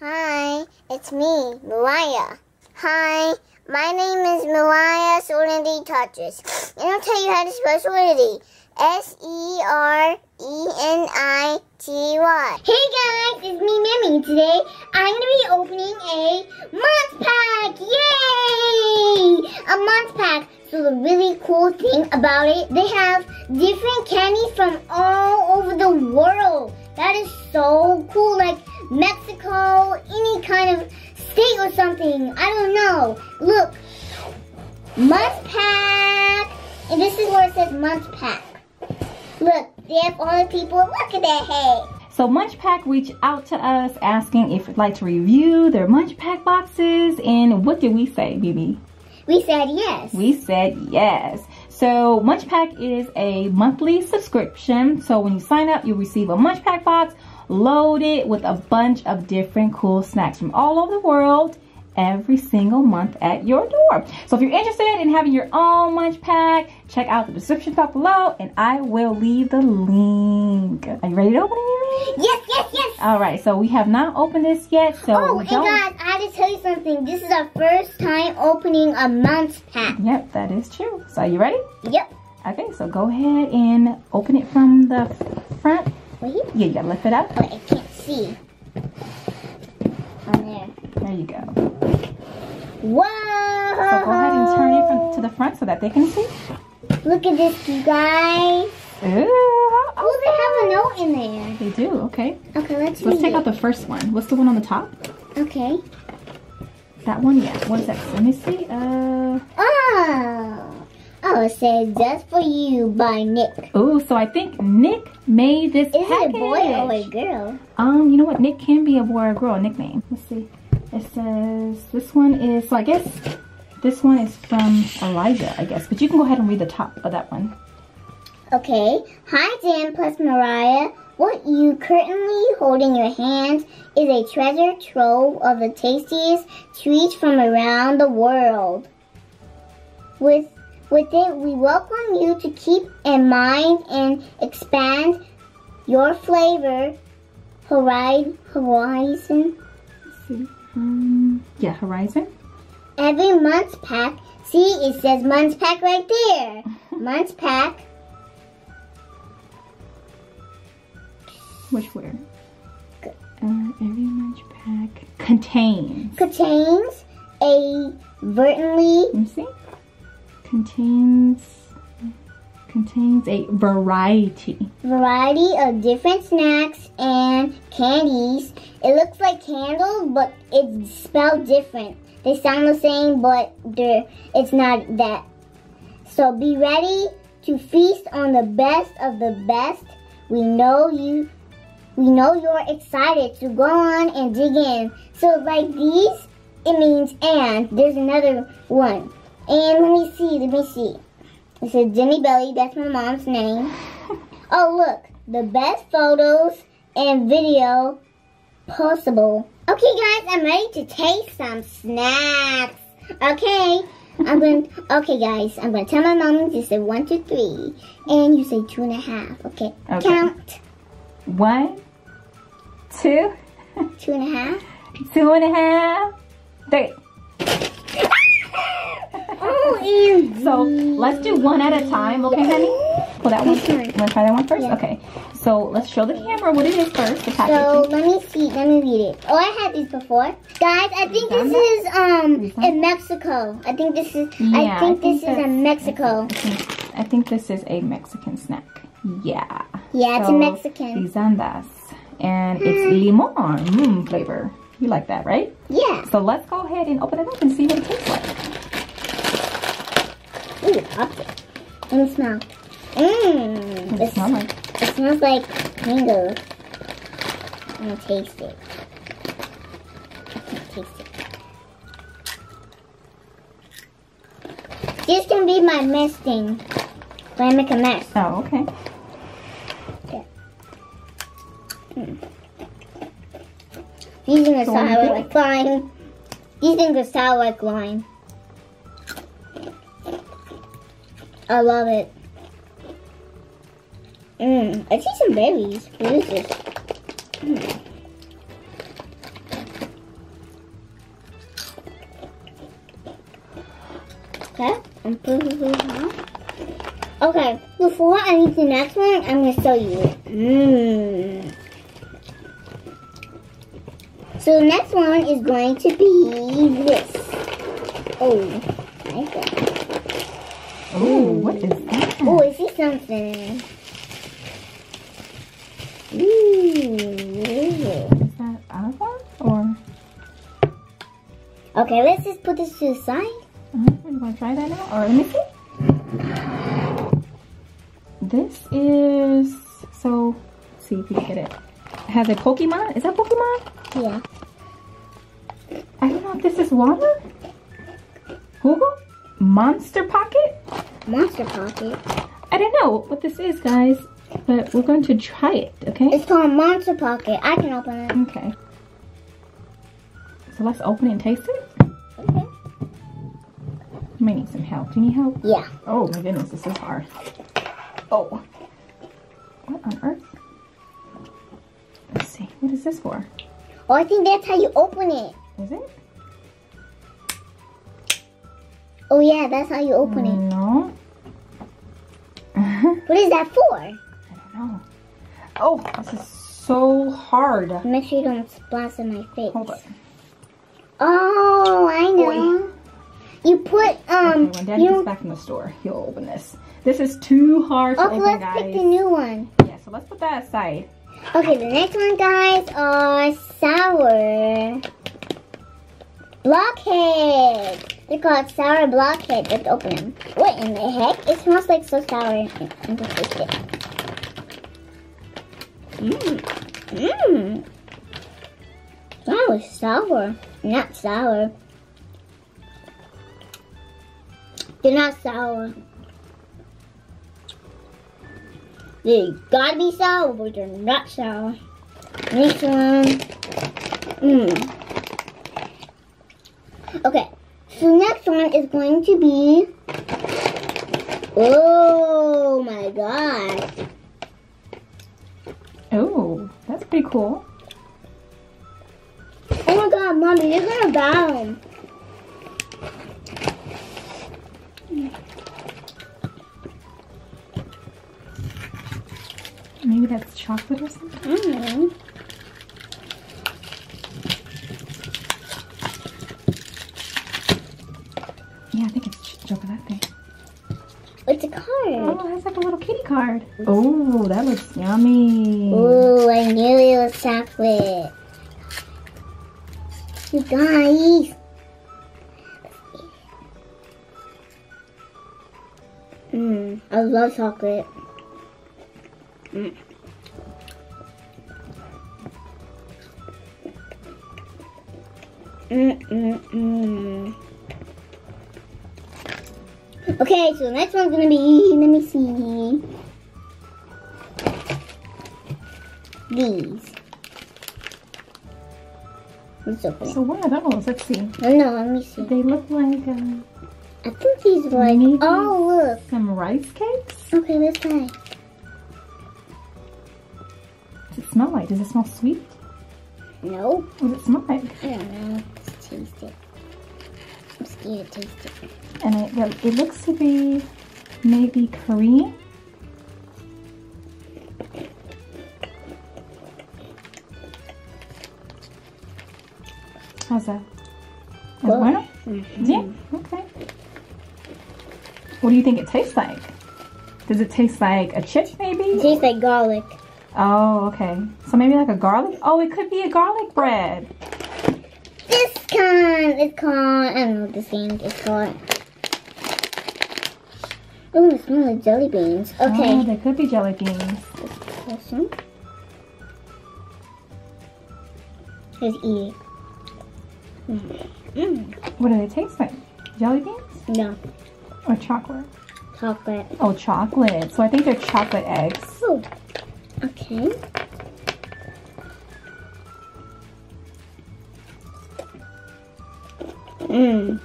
Hi, it's me, Mariah. Hi, my name is Mariah Serenity Touches. And I'll tell you how to spell Serenity. S-E-R-E-N-I-T-Y. Hey guys, it's me, Mimi. Today, I'm going to be opening a month pack. Yay! A month pack. So the really cool thing about it, they have different candies from all over the world. That is so cool. Like Mexico, any kind of state or something. I don't know. Look, month pack. And this is where it says month pack. Look, they have all the people. Look at that hay. So MunchPak reached out to us asking if we'd like to review their MunchPak boxes. And what did we say, Bibi? We said yes. We said yes. So MunchPak is a monthly subscription. So when you sign up, you'll receive a MunchPak box loaded with a bunch of different cool snacks from all over the world every single month at your door. So if you're interested in having your own MunchPak, check out the description box below and I will leave the link. Are you ready to open it, Yes, yes, yes. All right, so we have not opened this yet, so Oh, and guys, I have to tell you something. This is our first time opening a month pack. Yep, that is true. So are you ready? Yep. Okay, so go ahead and open it from the front. Wait. Yeah, you gotta lift it up. But I can't see. On there. There you go. Whoa! So go ahead and turn it from, to the front so that they can see. Look at this, you guys. Ooh, Oh, they have a note in there. They do, okay. Okay, let's let's take it. out the first one. What's the one on the top? Okay. That one, yeah. What is that? Let me see. Uh, Oh. Oh, it says just for you by Nick. Oh, so I think Nick made this Is it a boy or a girl? Um, you know what? Nick can be a boy or girl, a nickname. Let's see. It says this one is, so I guess this one is from Elijah, I guess. But you can go ahead and read the top of that one. Okay. Hi, Dan plus Mariah. What you currently hold in your hand is a treasure trove of the tastiest treats from around the world. With with it, we welcome you to keep in mind and expand your flavor horizon. horizon. See. Um, yeah, Horizon. Every month's pack. See, it says month's pack right there. month's pack Which where? Uh, every lunch pack contains. contains a vertically Let me see. Contains contains a variety. variety of different snacks and candies. It looks like candles, but it's spelled different. They sound the same, but they're, it's not that. So be ready to feast on the best of the best. We know you. We know you're excited to go on and dig in. So like these, it means and. There's another one. And let me see. Let me see. It says Jenny Belly. That's my mom's name. Oh, look. The best photos and video possible. Okay, guys, I'm ready to taste some snacks. Okay. I'm going to, okay, guys, I'm going to tell my mom to say one, two, three. And you say two and a half. Okay. Okay. Count. One, two, Two and a half. two and a half, three. Oh, So let's do one at a time, okay, honey? Pull that one. You want to try that one first? Yeah. Okay. So let's show the camera what it is first. The So let me see. Let me read it. Oh, I had these before, guys. I think this is um in Mexico. I think this is. Yeah, I think this is in Mexico. I think, I think this is a Mexican snack. Yeah. Yeah, it's So, a Mexican. These andas. And it's limon mm, flavor. You like that, right? Yeah. So let's go ahead and open it up and see what it tastes like. Ooh, it popped it. Let me smell. Mmm. It smell like? It smells like mango. I'm gonna taste it. I can't taste it. This can be my mess thing. When I make a mess. Oh, okay. Mm. These things are So what do you sour like lime. These things are sour like lime. I love it. Mmm, I see some berries. What is this? Mm. Okay, I'm putting. Okay, before I eat the next one, I'm gonna show you. Mmm. So the next one is going to be this. Oh, I like Oh, what is that? Oh, I see something. Ooh. Is that or? Okay, let's just put this to the side. Uh, you want to try that now? Or let me see. This is so. Let's see if you can get it. It has a Pokemon. Is that Pokemon? Yeah. I don't know if this is water. Google Monster Pocket. Monster Pocket. I don't know what this is, guys, but we're going to try it. Okay. It's called Monster Pocket. I can open it. Okay. So let's open it and taste it. Okay. You may need some help. Do you need help? Yeah. Oh my goodness, this is hard. Oh. What on earth? Let's see. What is this for? Oh, I think that's how you open it. Is it? Oh yeah, that's how you open it. Mm. What is that for? I don't know. Oh, this is so hard. Make sure you don't splash in my face. Hold on. Oh, I know. You put um. okay, when Daddy you gets back from the store, he'll open this. This is too hard to okay, open, let's guys. pick the new one. Yeah, so let's put that aside. Okay, the next one, guys, are sour blockhead. They're called sour blockhead. Let's open them. What in the heck? It smells like so sour. It. Mmm. Mmm. That was sour. Not sour. They're not sour. They gotta be sour, but they're not sour. Next one. Mmm. Okay, so next one is going to be. Oh my god. Oh, that's pretty cool. Oh my god, mommy, you're gonna bow. Maybe that's chocolate or something. Mm. Yeah, I think it's ch- chocolate. It's a card. Oh, it has like a little kitty card. Oh, that looks yummy. Oh, I knew it was chocolate. You guys. Mmm, I love chocolate. Mm. Mm, mm, mm. Okay, so the next one's gonna be, let me see. These. Let's open it. So what are those? Let's see. No, no, let me see. They look like uh, I think these are like, Maybe. oh look. some rice cakes. Okay, let's try. Does it smell like? Does it smell sweet? No, What does it smell like? I don't know. Let's taste it. I'm scared to taste it. And it, it looks to be maybe Korean. How's that? Is Well, bueno? Mm-hmm. Yeah, okay. What do you think it tastes like? Does it taste like a chip It maybe? tastes like garlic. Oh, okay. So maybe like a garlic? Oh, it could be a garlic bread. Is called, I don't know what this game is called. Oh, it smells like jelly beans. Okay. Oh, Okay. they could be jelly beans. This one. Let's. Mm. Mm. What do they taste like? Jelly beans No, or chocolate? chocolate. Oh, chocolate. So I think they're chocolate eggs. Oh, okay. Mmm.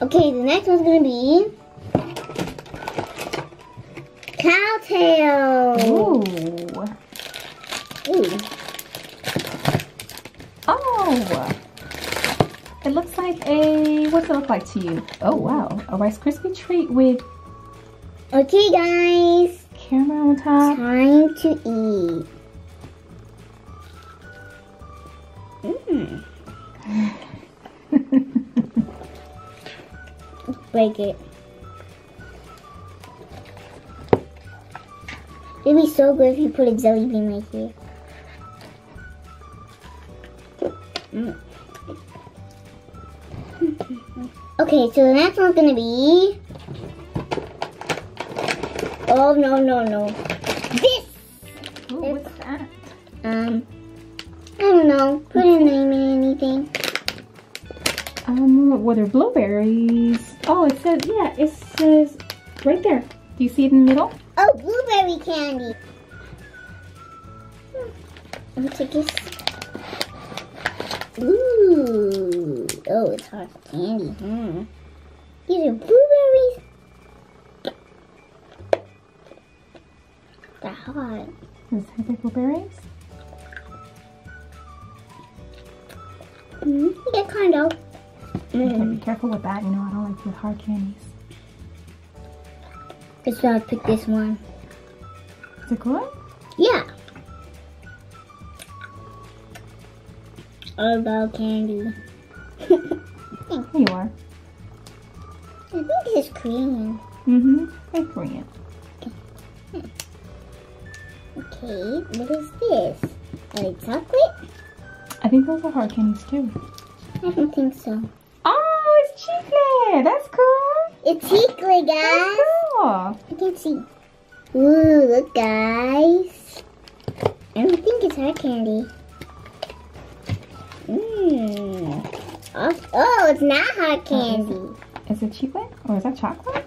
Okay, the next one's gonna be Cow Tale. Ooh. Ooh. Oh. It looks like a, what's it look like to you? Oh wow, a Rice Krispie treat with Okay, guys. Caramel on top. Time to eat. Mmm. Break it. It'd be so good if you put a jelly bean right here. Mm. Okay, so the next one's gonna be. Oh no no no! This Ooh, what's that? um I don't know. Put a name in anything. Um, what are blueberries? Oh, it says, yeah, it says right there. Do you see it in the middle? Oh, blueberry candy. Me take this. Ooh. Oh, it's hard candy. Hmm. These are blueberries. They're it have like blueberries? Mm, yeah, kind of. Okay, Mm. be careful with that. You know, I don't like the hard candies. Good job. Pick this one. Is it good? Yeah. All about candy. Here you are. I think it's is Korean. Mm-hmm. Hey, Korean. Okay, what is this? Are they chocolate? I think those are hard candies too. I don't think so. Oh, it's chicle. That's cool. It's chocolate, That's cool. I can see. Ooh, look, guys. I don't think it's hard candy. Mmm. Oh, oh, it's not hard candy. Is it chicle or is that chocolate?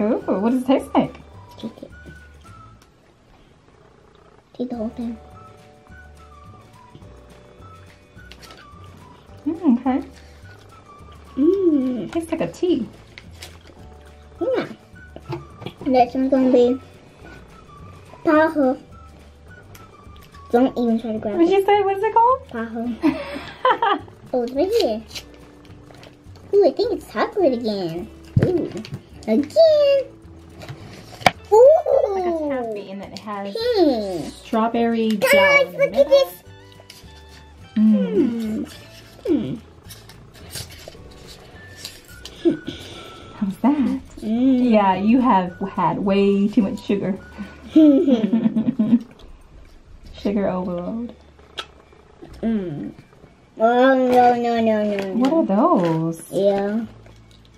Ooh, what does it taste like? Take it. Take the whole thing. Mm, okay. Mmm. tastes like a tea. Yeah. Next one's gonna be Tahoe. Don't even try to grab it. What did you say? What is it called? Tahoe. Oh, it's right here. Ooh, I think it's chocolate again. Ooh. Again. Ooh. like a taffy, and it has Pink. strawberry Guys, gel. in the look at this. Mm. Hmm. How's that? Mm. Yeah, you have had way too much sugar. sugar overload. mm. Oh, no, no, no, no. What are those? Yeah.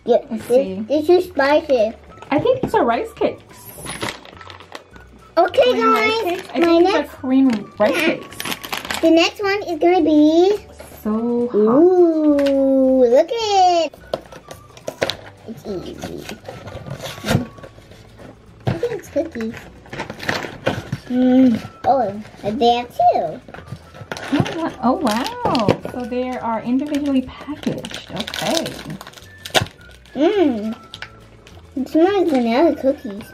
Yeah, Let's this, see. this is spicy. I think these are rice cakes. Okay, Cream rice guys. cakes? I My think next, cream rice cakes. the next one is gonna be. So hot. Ooh, look at it. It's easy. I think it's cookies. Mm. Oh, they have two. Oh, oh wow! So they are individually packaged. Okay. Mmm. It smells like vanilla cookies.